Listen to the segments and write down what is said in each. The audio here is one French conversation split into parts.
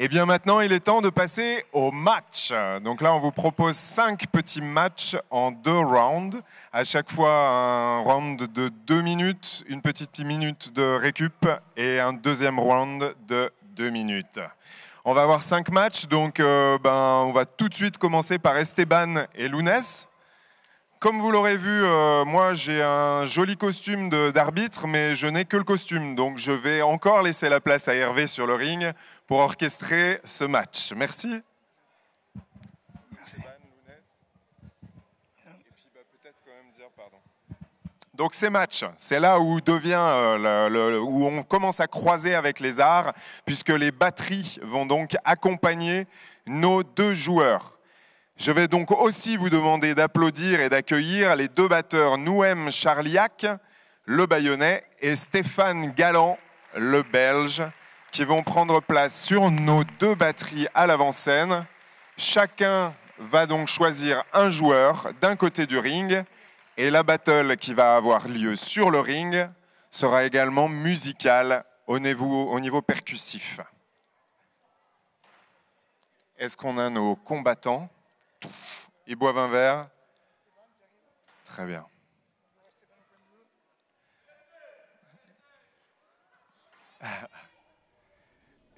Et eh bien maintenant, il est temps de passer au match. Donc là, on vous propose cinq petits matchs en deux rounds. À chaque fois, un round de deux minutes, une petite minute de récup et un deuxième round de deux minutes. On va avoir cinq matchs, donc euh, ben, on va tout de suite commencer par Esteban et Lounès. Comme vous l'aurez vu, euh, moi j'ai un joli costume d'arbitre, mais je n'ai que le costume, donc je vais encore laisser la place à Hervé sur le ring pour orchestrer ce match. Merci. Donc ces matchs, c'est là où devient euh, où on commence à croiser avec les arts, puisque les batteries vont donc accompagner nos deux joueurs. Je vais donc aussi vous demander d'applaudir et d'accueillir les deux batteurs Nouem Charliac, le Bayonnais, et Stéphane Galland, le Belge, qui vont prendre place sur nos deux batteries à l'avant-scène. Chacun va donc choisir un joueur d'un côté du ring et la battle qui va avoir lieu sur le ring sera également musicale au niveau, au percussif. Est-ce qu'on a nos combattants? Ils boivent un verre Très bien.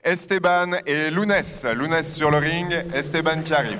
Esteban et Lounès. Lounès sur le ring, Esteban qui arrive.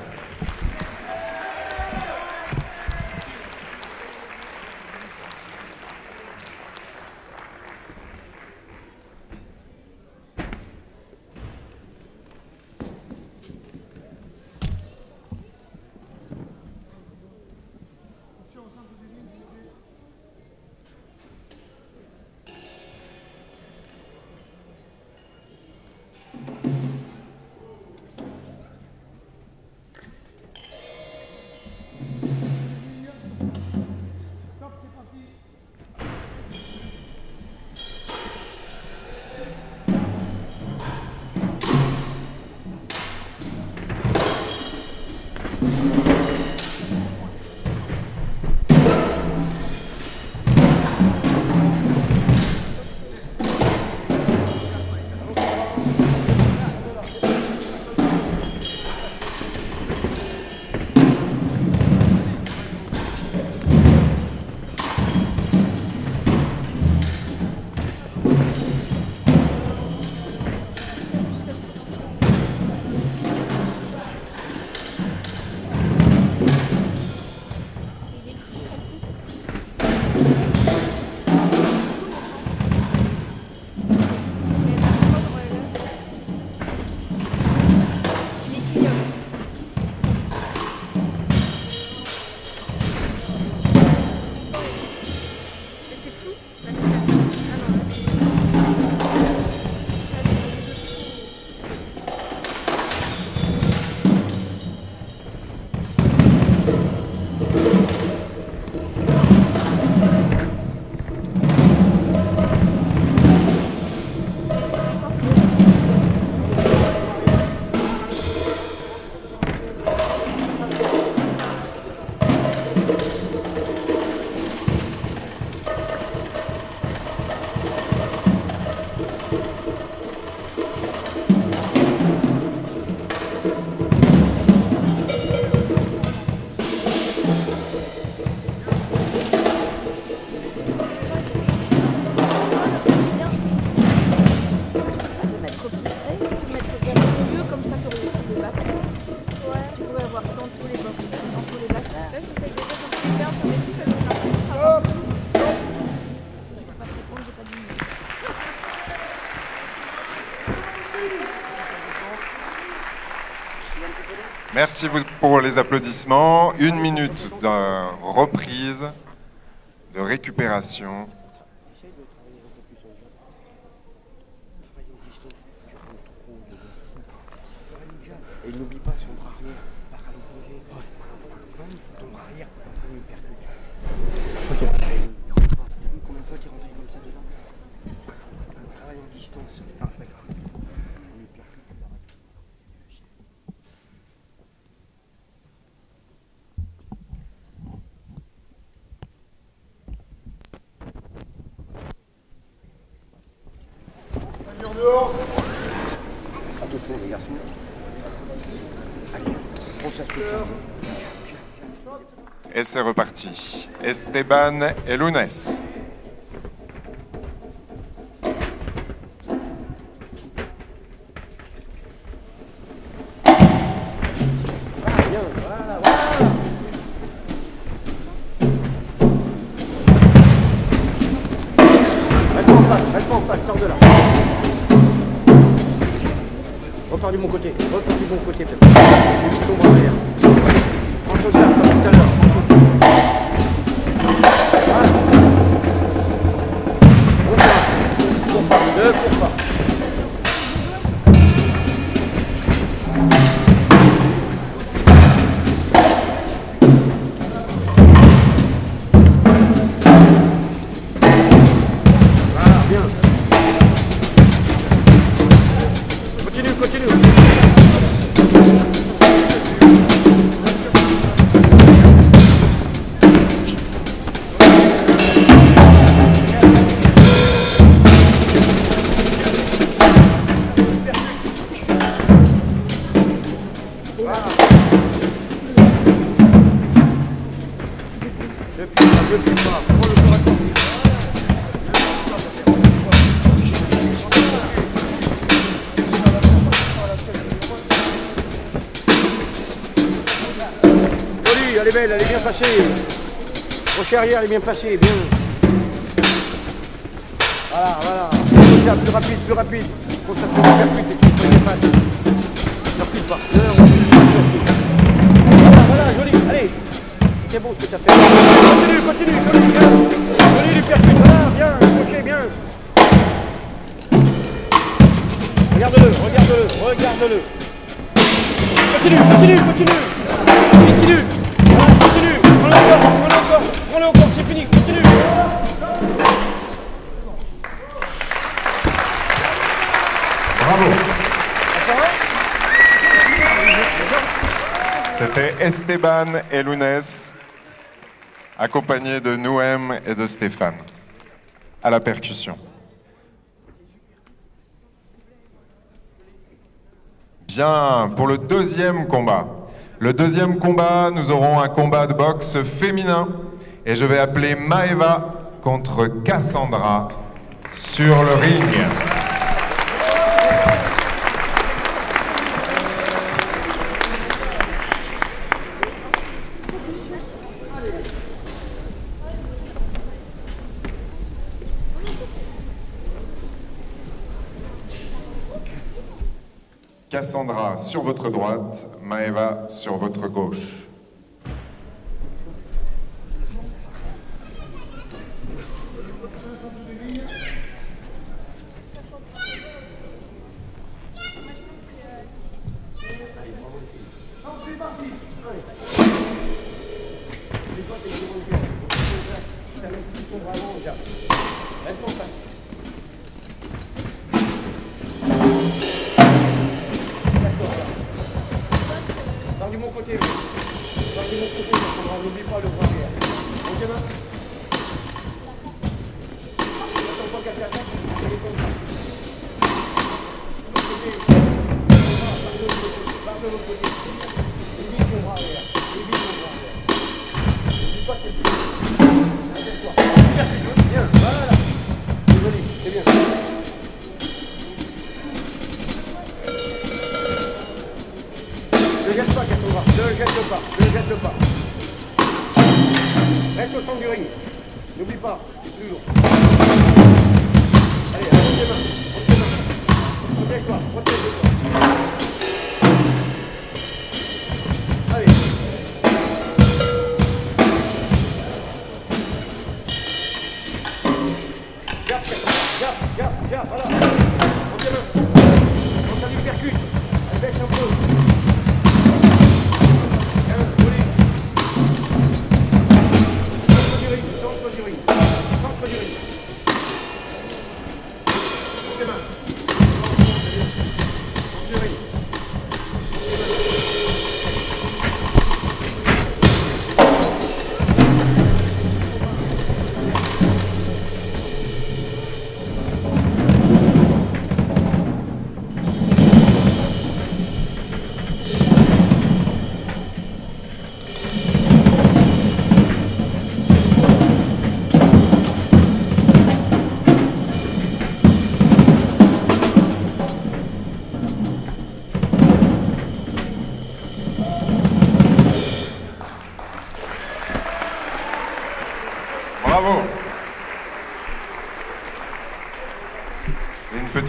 Merci pour les applaudissements. Une minute de reprise, de récupération. Et n'oublie pas son bras arrière part à l'opposé. Ton bras arrière un peu mieux percute. Ok. Combien de fois tu es rentré comme ça dedans Un travail en distance. Au fond, les garçons. Allez, on s'assure. Et c'est reparti. Esteban et Lunes. Elle est bien passée, bien. Voilà, voilà. Plus rapide, plus rapide. Faut ça tout, faut les passes. Ne recule pas. Non, recule pas. Voilà, voilà, joli, allez. C'est bon ce que tu as fait. Continue, continue, joli, bien. Joli, lui percute, voilà, bien, crochet, bien. Regarde-le, regarde-le, regarde-le. Esteban et Lunes, accompagnés de Nouem et de Stéphane, à la percussion. Bien, pour le deuxième combat. Le deuxième combat, nous aurons un combat de boxe féminin et je vais appeler Maeva contre Cassandra sur le ring. Cassandra sur votre droite, Maeva sur votre gauche. Ne jette pas. Ne jette pas. Reste au centre du ring. N'oublie pas, c'est plus lourd. Allez. Protège-toi, protège-toi.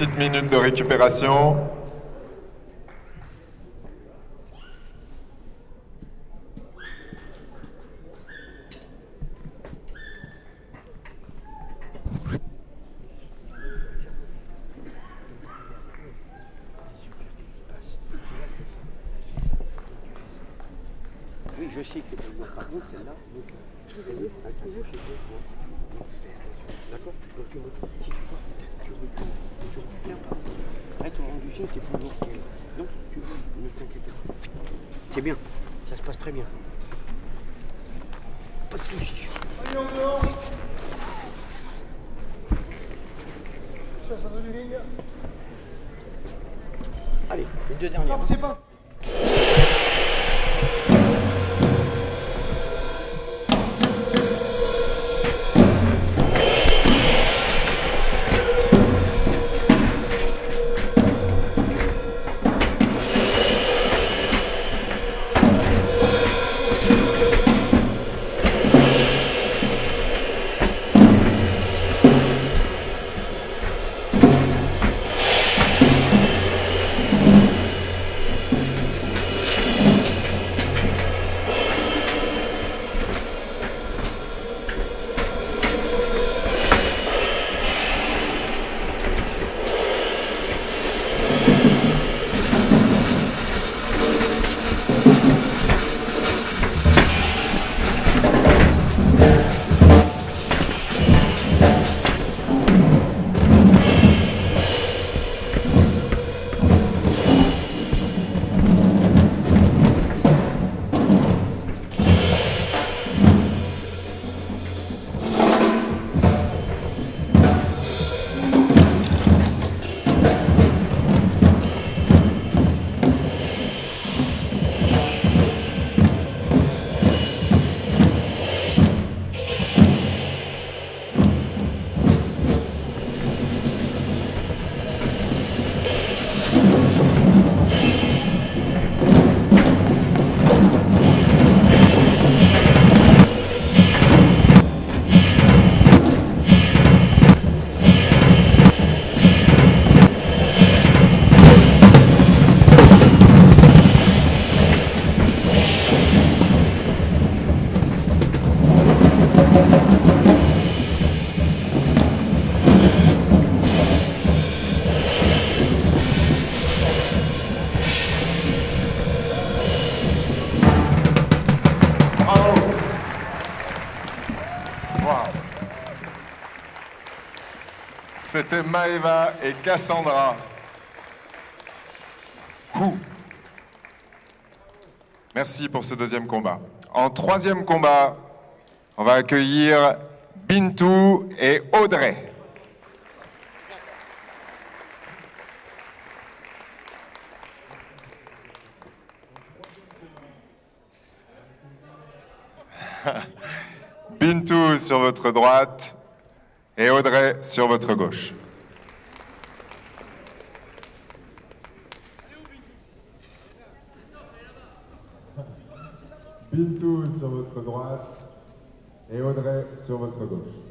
Petite minute de récupération. Oui, je sais que c'est pas bien. Par contre, celle-là, donc, celle-là, elle toujours chez toi. D'accord Donc, tu me- si tu pars, tu retournes, tu reviens pas. Après, ton rendu chien, c'est plus lourd qu'elle. Donc, tu ne t'inquiète pas. C'est bien, ça se passe très bien. Pas de soucis. Allez, les deux dernières. Bravo. C'était Maeva et Cassandra. Merci pour ce deuxième combat. En troisième combat, on va accueillir Bintou et Audrey. Bintou sur votre droite et Audrey sur votre gauche. Bintou sur votre droite et Audrey sur votre gauche.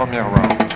Fin du premier round.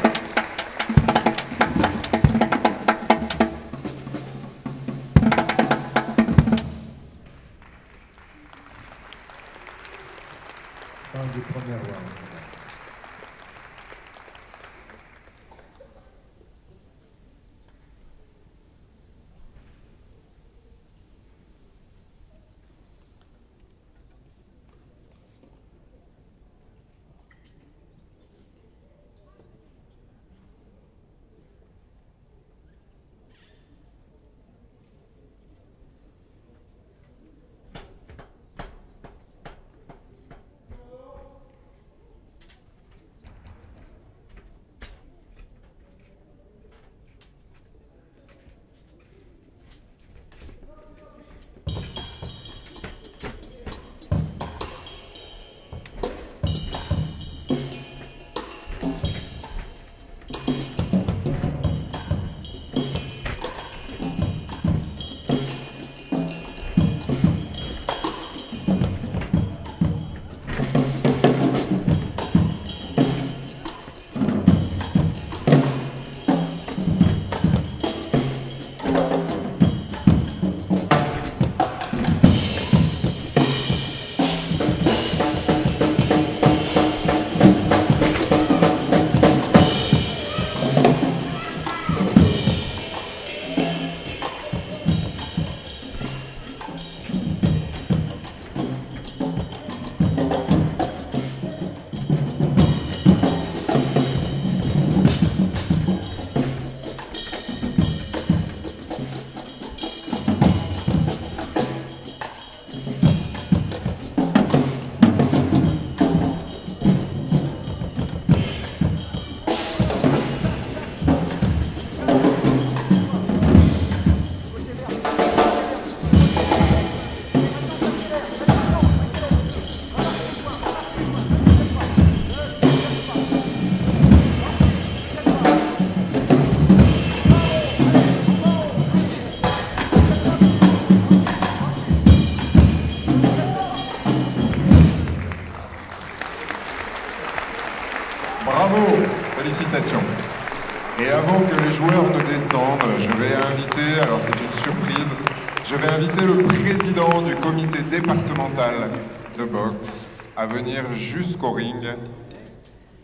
Inviter le président du comité départemental de boxe à venir jusqu'au ring,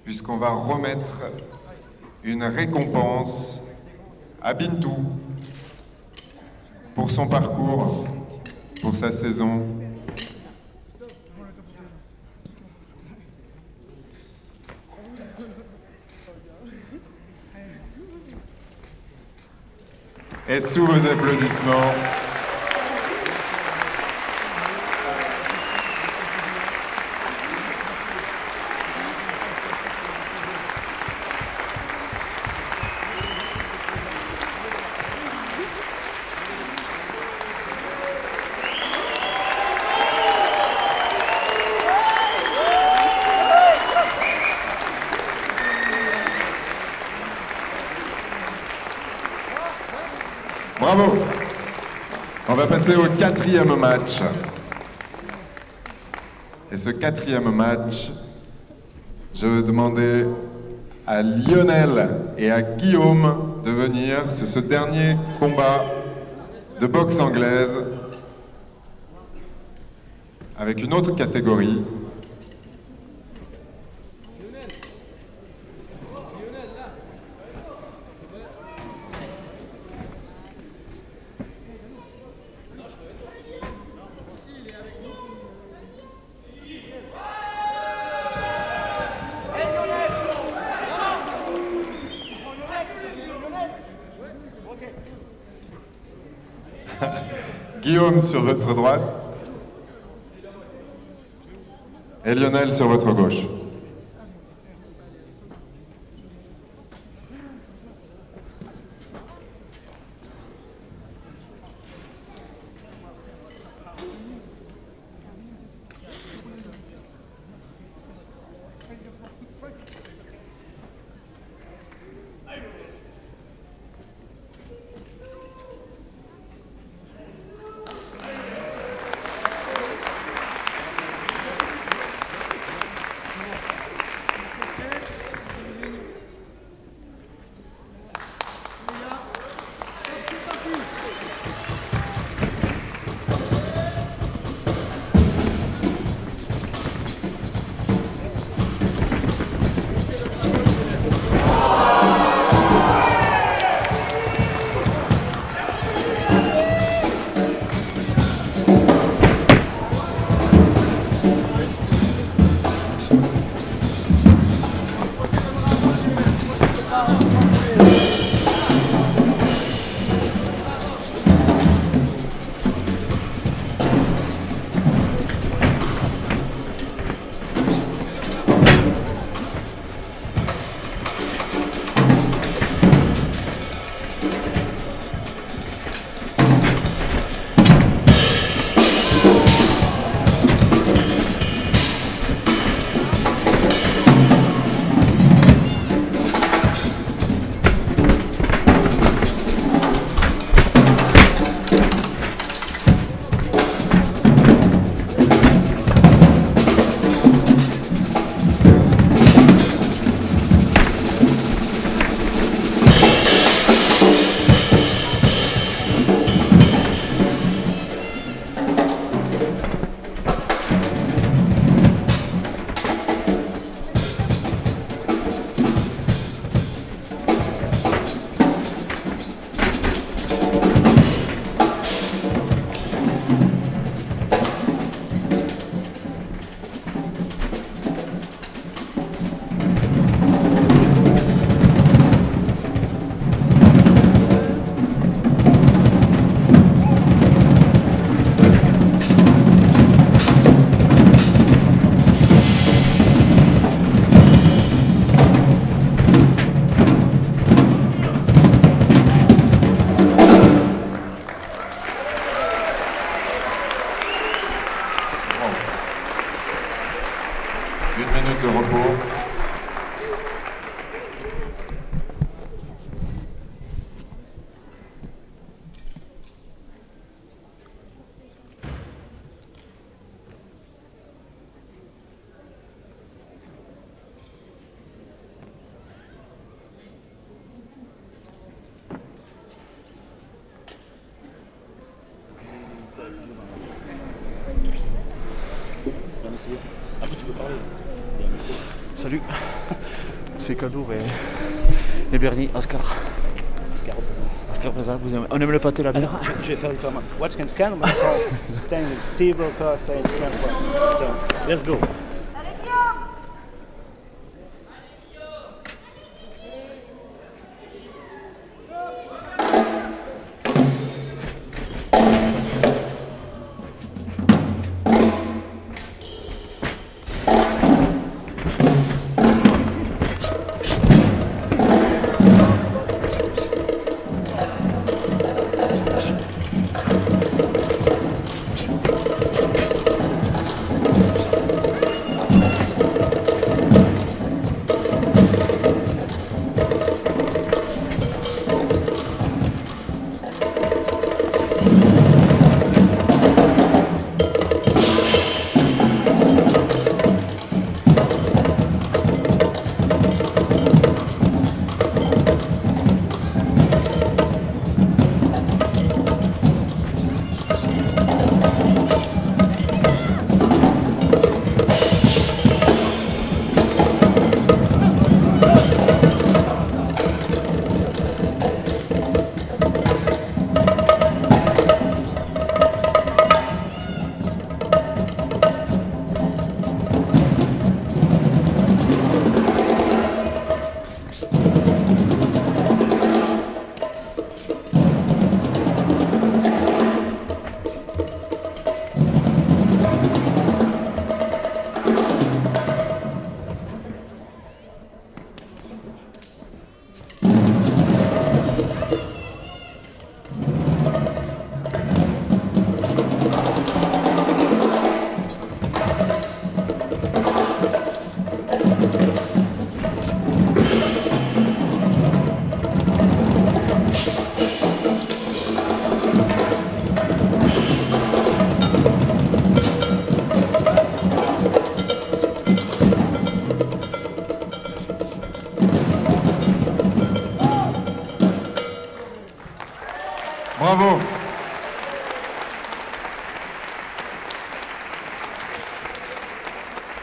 puisqu'on va remettre une récompense à Bintou pour son parcours, pour sa saison. Et sous vos applaudissements, passer au quatrième match. Et ce quatrième match, je vais demander à Lionel et à Guillaume de venir. C'est ce dernier combat de boxe anglaise avec une autre catégorie. Sur votre droite et Lionel sur votre gauche. On aime le pâté là-bas. Je, je vais faire une ferme. Watch can scan, mais Steve Steve will first say scan. So, let's go.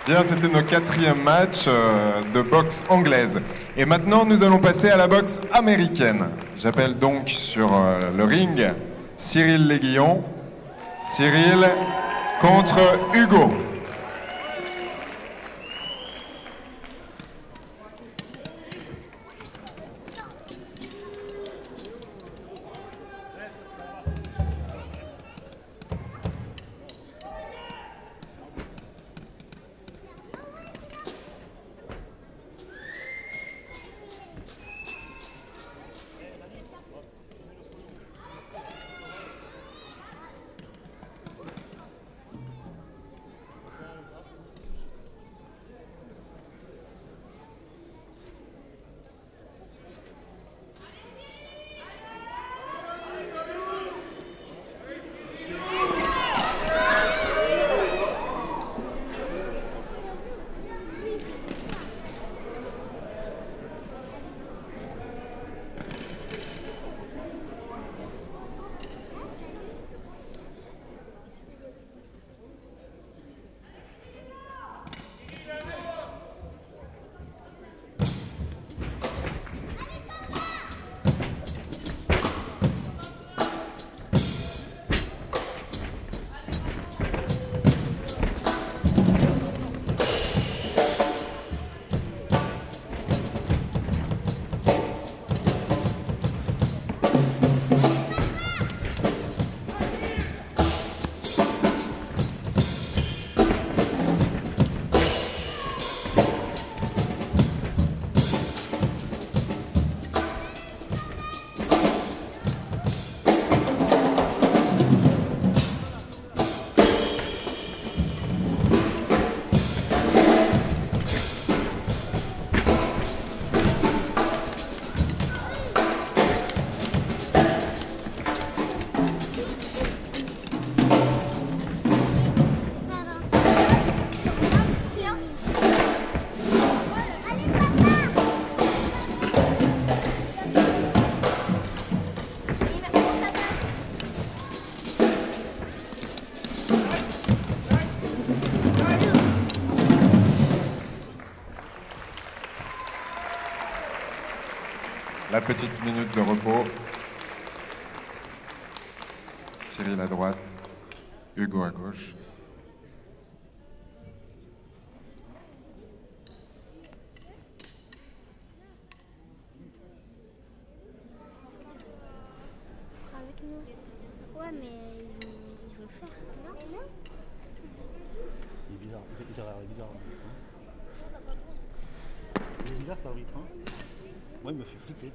C'était notre quatrième match euh, de boxe anglaise. Et maintenant, nous allons passer à la boxe américaine. J'appelle donc sur euh, le ring Cyril Léguillon. Cyril contre Hugo. La petite minute de repos. Cyril à droite, Hugo à gauche. Ouais, mais faire. Il est bizarre, il est bizarre, il est bizarre. Il ça. Hein Moi, il me fait flipper.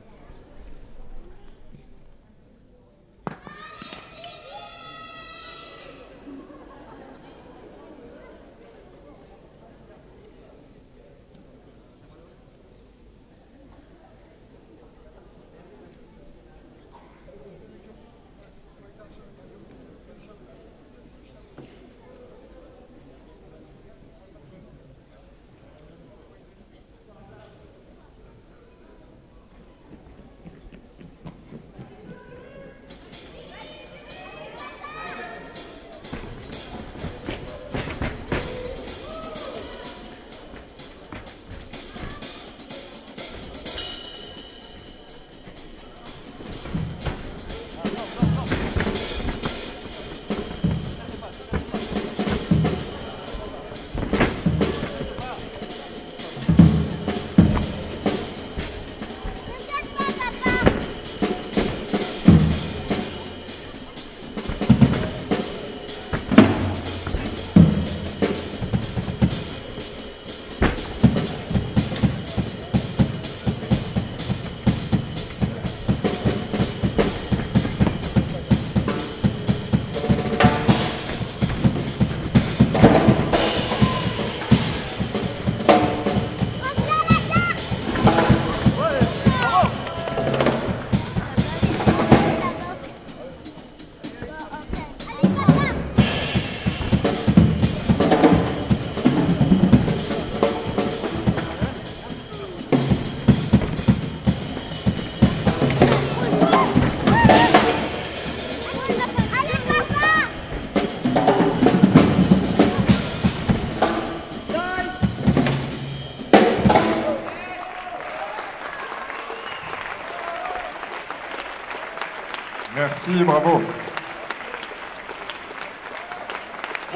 Merci, bravo.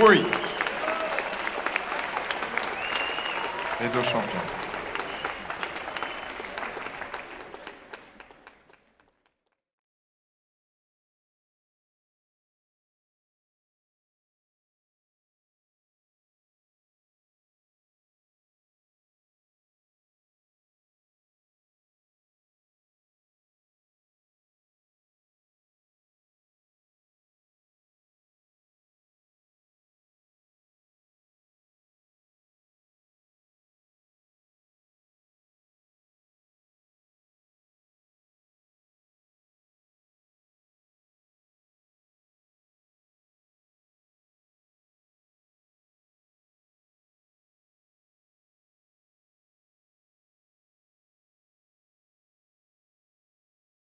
Oui. Les deux champions.